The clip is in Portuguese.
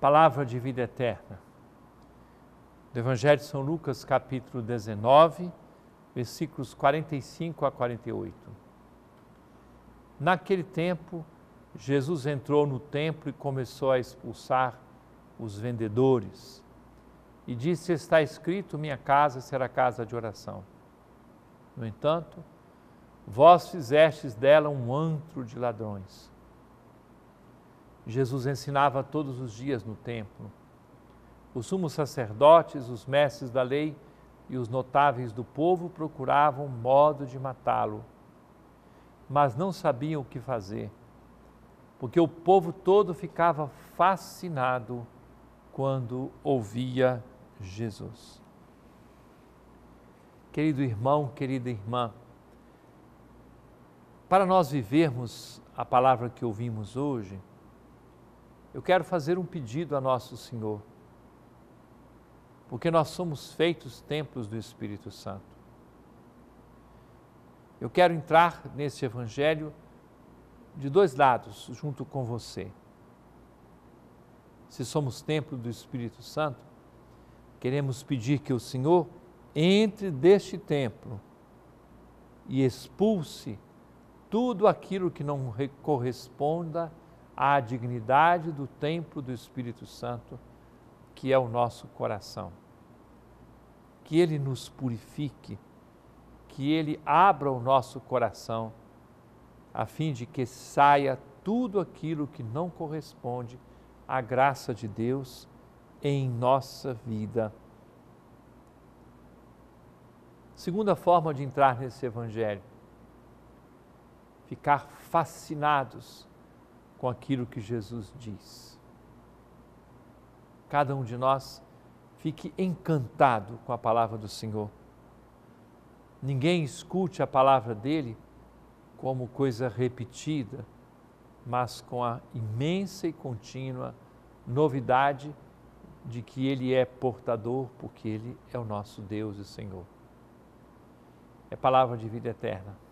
Palavra de vida eterna. Do Evangelho de São Lucas, capítulo 19, versículos 45 a 48. Naquele tempo, Jesus entrou no templo e começou a expulsar os vendedores. E disse: Está escrito: Minha casa será casa de oração. No entanto, vós fizestes dela um antro de ladrões. Jesus ensinava todos os dias no templo. Os sumos sacerdotes, os mestres da lei e os notáveis do povo procuravam modo de matá-lo, mas não sabiam o que fazer, porque o povo todo ficava fascinado quando ouvia Jesus. Querido irmão, querida irmã, para nós vivermos a palavra que ouvimos hoje, eu quero fazer um pedido a Nosso Senhor, porque nós somos feitos templos do Espírito Santo. Eu quero entrar nesse Evangelho de dois lados, junto com você. Se somos templo do Espírito Santo, queremos pedir que o Senhor entre deste templo e expulse tudo aquilo que não corresponda à dignidade do templo do Espírito Santo, que é o nosso coração. Que ele nos purifique, que ele abra o nosso coração, a fim de que saia tudo aquilo que não corresponde à graça de Deus em nossa vida. Segunda forma de entrar nesse Evangelho ficar fascinados com aquilo que Jesus diz. Cada um de nós fique encantado com a palavra do Senhor. Ninguém escute a palavra dele como coisa repetida, mas com a imensa e contínua novidade de que ele é portador, porque ele é o nosso Deus e Senhor. É palavra de vida eterna